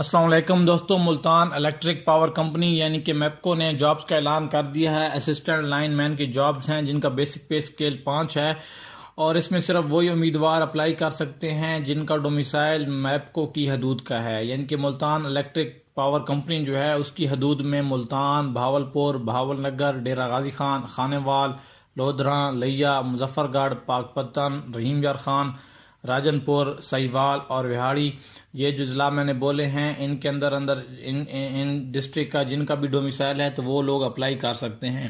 السلام علیکم دوستو، ملتان الیکٹرک پاور کمپنی یعنی کہ میپکو نے جابز کا اعلان کر دیا ہے۔ اسسٹنٹ لائن مین کی جابز ہیں جن کا بیسک پے سکیل پانچ ہے۔ اور اس میں صرف وہی امیدوار اپلائی کر سکتے ہیں جن کا ڈومیسائل میپکو کی حدود کا ہے۔ یعنی کہ ملتان الیکٹرک پاور کمپنی جو ہے، اس کی حدود میں ملتان بھاول پور بھاول نگر ڈیرہ غازی خان خانے وال لودھراں لیا مظفر گڑھ پاک پتن رحیم یار خان راجن پور سہیوال اور وہاڑی، یہ جو ضلع میں نے بولے ہیں، ان کے اندر اندر ان ان ڈسٹرکٹ کا، جن کا بھی ڈومیسائل ہے، تو وہ لوگ اپلائی کر سکتے ہیں۔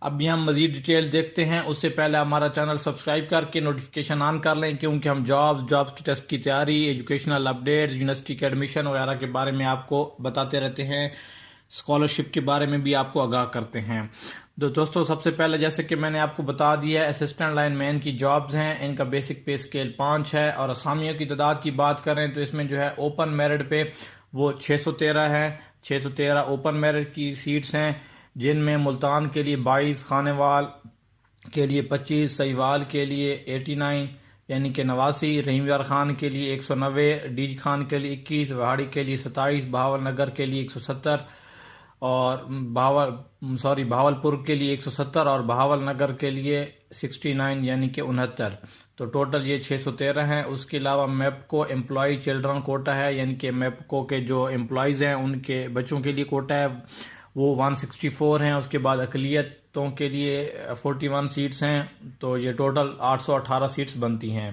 اب بھی ہم مزید ڈیٹیل دیکھتے ہیں۔ اس سے پہلے ہمارا چینل سبسکرائب کر کے نوٹیفکیشن آن کر لیں، کیونکہ ہم جابز جابز کی ٹیسٹ کی تیاری ایجوکیشنل اپڈیٹس یونیورسٹی کے ایڈمیشن وغیرہ کے بارے میں آپ کو بتاتے رہتے ہیں۔ اسکالرشپ کے بارے میں بھی آپ کو آگاہ کرتے ہیں۔ تو دوستو، سب سے پہلے جیسے کہ میں نے آپ کو بتا دیا ہے اسسٹنٹ لائن مین کی جابز ہیں، ان کا بیسک پے سکیل پانچ ہے اور اسامیوں کی تعداد کی بات کریں تو اس میں جو ہے اوپن میرٹ پہ وہ چھ سو تیرہ ہے۔ چھ سو تیرہ اوپن میرٹ کی سیٹس ہیں، جن میں ملتان کے لیے بائیس خانے وال کے لیے پچیس، سہیوال کے لیے ایٹی نائن یعنی کہ نواسی رحیم یار خان کے لیے ایک سو نوے ڈی خان کے لیے اکیس، وہاڑی کے لیے ستائیس بہاول نگر کے لیے ایک سو ستر اور بہاول سوری بہاول پور کے لیے ایک سو ستر اور بہاول نگر کے لیے سکسٹی نائن یعنی کہ انہتر. تو ٹوٹل یہ چھ سو تیرہ ہیں. اس کے علاوہ میپ کو امپلائی چلڈرن کوٹا ہے یعنی کہ میپ کو کے جو امپلائیز ہیں، ان کے بچوں کے لیے کوٹا ہے، وہ ون سکسٹی فور ہیں. اس کے بعد اقلیتوں کے لیے فورٹی ون سیٹس ہیں. تو یہ ٹوٹل آٹھ سو اٹھارہ سیٹس بنتی ہیں.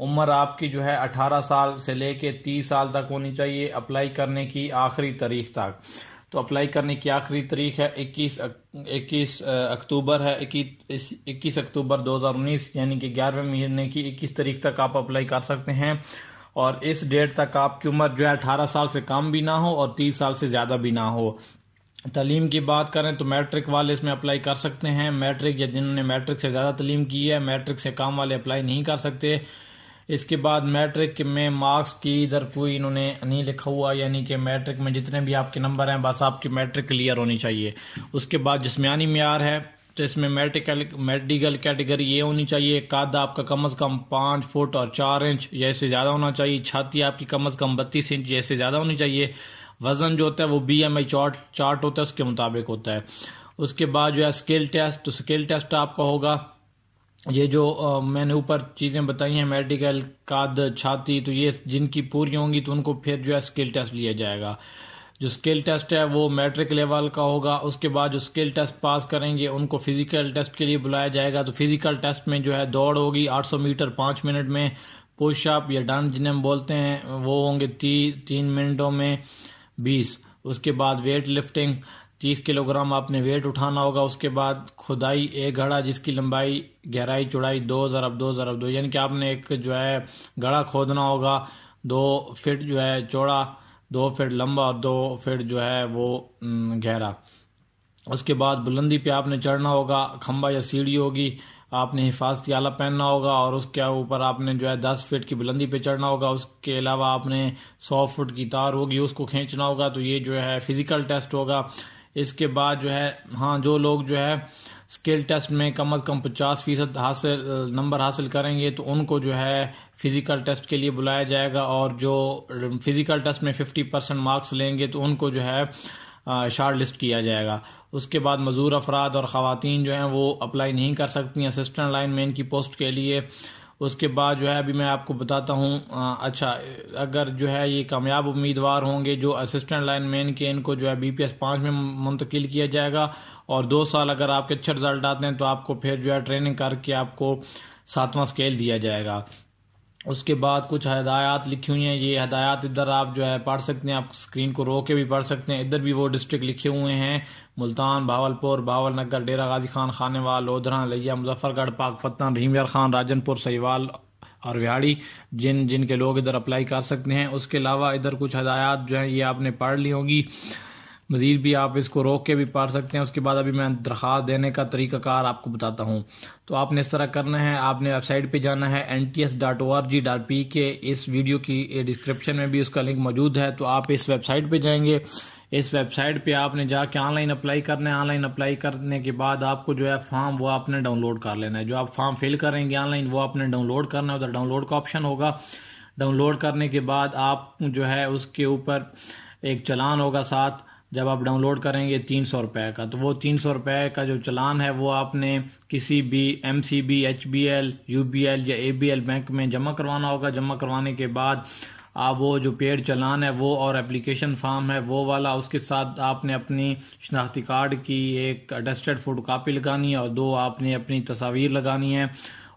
عمر آپ کی جو ہے اٹھارہ سال سے لے کے تیس سال تک ہونی چاہیے اپلائی کرنے کی آخری تاریخ تک. تو اپلائی کرنے کی آخری تاریخ ہے اکیس اکیس اکتوبر ہے اکیس اکتوبر دو ہزار انیس یعنی کہ گیارہویں مہینے کی اکیس تاریخ تک آپ اپلائی کر سکتے ہیں اور اس ڈیٹ تک آپ کی عمر جو ہے اٹھارہ سال سے کم بھی نہ ہو اور تیس سال سے زیادہ بھی نہ ہو۔ تعلیم کی بات کریں تو میٹرک والے اس میں اپلائی کر سکتے ہیں۔ میٹرک یا جنہوں نے میٹرک سے زیادہ تعلیم کی ہے، میٹرک سے کام والے اپلائی نہیں کر سکتے۔ اس کے بعد میٹرک میں مارکس کی ادھر کوئی انہوں نے نہیں لکھا ہوا یعنی کہ میٹرک میں جتنے بھی آپ کے نمبر ہیں، بس آپ کی میٹرک کلیئر ہونی چاہیے۔ اس کے بعد جسمیانی معیار ہے، تو اس میں میٹیکل میڈیکل کیٹیگری یہ ہونی چاہیے قد آپ کا کم از کم پانچ فٹ اور چار انچ جیسے زیادہ ہونا چاہیے، چھاتی آپ کی کم از کم بتیس انچ جیسے زیادہ ہونی چاہیے۔ وزن جو ہوتا ہے وہ B M I chart chart ہوتا ہے، اس کے مطابق ہوتا ہے۔ اس کے بعد جو ہے اسکل ٹیسٹ، تو اسکل ٹیسٹ آپ کا ہوگا۔ یہ جو میں نے اوپر چیزیں بتائی ہیں میڈیکل کاد چھاتی، تو یہ جن کی پوری ہوں گی تو ان کو پھر جو ہے اسکل ٹیسٹ لیا جائے گا۔ جو اسکل ٹیسٹ ہے وہ میٹرک لیول کا ہوگا، اس کے بعد جو اسکل ٹیسٹ پاس کریں گے، ان کو فزیکل ٹیسٹ کے لیے بلایا جائے گا۔ تو فزیکل ٹیسٹ میں جو ہے دوڑ ہوگی آٹھ سو میٹر پانچ منٹ میں پوش اپ یا ڈنڈ جنہیں ہم بولتے ہیں، وہ ہوں گے تین منٹوں میں بیس۔ اس کے بعد ویٹ لفٹنگ تیس کلو گرام آپ نے ویٹ اٹھانا ہوگا، اس کے بعد کھدائی ایک گھڑا، جس کی لمبائی، گہرائی، چوڑائی دو ضرب دو ضرب دو یعنی کہ آپ نے ایک جو ہے گھڑا کھودنا ہوگا، دو فٹ جو ہے چوڑا، دو فٹ لمبا اور دو فٹ جو ہے وہ گہرا۔ اس کے بعد بلندی پہ آپ نے چڑھنا ہوگا، کھمبا یا سیڑھی ہوگی، آپ نے حفاظتی آلہ پہننا ہوگا اور اس کے اوپر آپ نے جو ہے دس فٹ کی بلندی پہ چڑھنا ہوگا، اس کے علاوہ آپ نے سو فٹ کی تار ہوگی، اس کو کھینچنا ہوگا، تو یہ جو ہے فزیکل ٹیسٹ ہوگا۔ اس کے بعد جو ہے ہاں جو لوگ جو ہے اسکل ٹیسٹ میں کم از کم پچاس فیصد حاصل، نمبر حاصل کریں گے، تو ان کو جو ہے فزیکل ٹیسٹ کے لیے بلایا جائے گا اور جو فزیکل ٹیسٹ میں ففٹی پرسنٹ مارکس لیں گے، تو ان کو جو ہے شارٹ لسٹ کیا جائے گا۔ اس کے بعد مزور افراد اور خواتین جو ہیں، وہ اپلائی نہیں کر سکتی اسسٹنٹ لائن مین کی پوسٹ کے لیے۔ اس کے بعد جو ہے ابھی میں آپ کو بتاتا ہوں اچھا اگر جو ہے یہ کامیاب امیدوار ہوں گے جو اسسٹنٹ لائن مین کے ان کو جو ہے بی پی ایس پانچ میں منتقل کیا جائے گا، اور دو سال اگر آپ کے اچھے رزلٹ آتے ہیں تو آپ کو پھر جو ہے ٹریننگ کر کے آپ کو ساتواں اسکیل دیا جائے گا۔ اس کے بعد کچھ ہدایات لکھی ہوئی ہیں۔ یہ ہدایات ادھر آپ جو ہے پڑھ سکتے ہیں، آپ اسکرین کو رو کے بھی پڑھ سکتے ہیں۔ ادھر بھی وہ ڈسٹرکٹ لکھے ہوئے ہیں۔ ملتان بھاول پور باول نگر ڈیرا غازی خان خانے وال لودھرا لیا مظفر گڑھ پاک فتح رحیم یار خان راجن پور سہیوال اور وہاڑی جن جن کے لوگ ادھر اپلائی کر سکتے ہیں۔ اس کے علاوہ ادھر کچھ ہدایات جو ہیں، یہ آپ نے پڑھ لی ہوگی۔ مزید بھی آپ اس کو روک کے بھی پڑھ سکتے ہیں۔ اس کے بعد ابھی میں درخواست دینے کا طریقہ کار آپ کو بتاتا ہوں۔ تو آپ نے اس طرح کرنا ہے، آپ نے ویب سائٹ پہ جانا ہے N dot O R G dot P K پی کے اس ویڈیو کی ڈسکرپشن میں بھی اس کا لنک موجود ہے۔ تو آپ اس ویب سائٹ پہ جائیں گے۔ اس ویب سائٹ پہ آپ نے جا کے آن لائن اپلائی کرنا ہے۔ آن لائن اپلائی کرنے کے بعد آپ کو جو ہے فارم وہ آپ نے ڈاؤن لوڈ کر لینا ہے۔ جو آپ فارم فل کریں گے آن لائن وہ آپ نے ڈاؤن لوڈ کرنا ہے۔ ادھر ڈاؤن لوڈ کا آپشن ہوگا۔ ڈاؤن لوڈ کرنے کے بعد آپ جو ہے اس کے اوپر ایک چلان ہوگا ساتھ۔ جب آپ ڈاؤن لوڈ کریں گے تین سو روپے کا، تو وہ تین سو روپے کا جو چلان ہے، وہ آپ نے کسی بھی M C B H B L U B L یا اے بی ایل بینک میں جمع کروانا ہوگا۔ جمع کروانے کے بعد آپ وہ جو پیڈ چلان ہے، وہ اور اپلیکیشن فارم ہے، وہ والا، اس کے ساتھ آپ نے اپنی شناختی کارڈ کی ایک اٹیسٹڈ فوٹو کاپی لگانی ہے اور دو آپ نے اپنی تصاویر لگانی ہے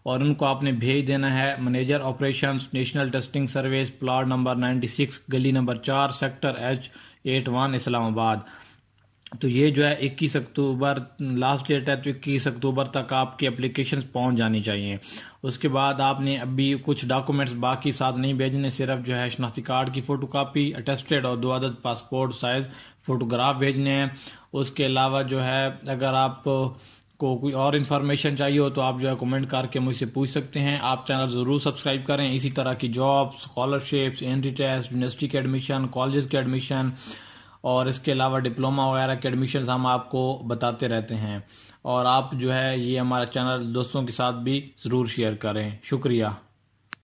اور ان کو آپ نے بھیج دینا ہے۔ Manager operations, national testing service, plot number ninety six, گلی نمبر چار، sector H eight one Islamabad. تو یہ جو ہے اکیس اکتوبر لاسٹ ڈیٹ ہے تو اکیس اکتوبر تک آپ کی اپلیکیشن پہنچ جانی چاہیے۔ اس کے بعد آپ نے ابھی کچھ ڈاکومنٹس باقی ساتھ نہیں بھیجنے، صرف جو ہے شناختی کارڈ کی فوٹو کاپی اٹیسٹڈ اور دو عدد پاسپورٹ سائز فوٹوگراف بھیجنے ہیں۔ اس کے علاوہ جو ہے اگر آپ کو کوئی اور انفارمیشن چاہیے ہو تو آپ جو ہے کمنٹ کر کے مجھ سے پوچھ سکتے ہیں۔ آپ چینل ضرور سبسکرائب کریں۔ اسی طرح کی jobs scholarships entry test university کے ایڈمیشن کالجز کے ایڈمیشن اور اس کے علاوہ ڈپلوما وغیرہ کے ایڈمیشنز ہم آپ کو بتاتے رہتے ہیں۔ اور آپ جو ہے یہ ہمارا چینل دوستوں کے ساتھ بھی ضرور شیئر کریں۔ شکریہ۔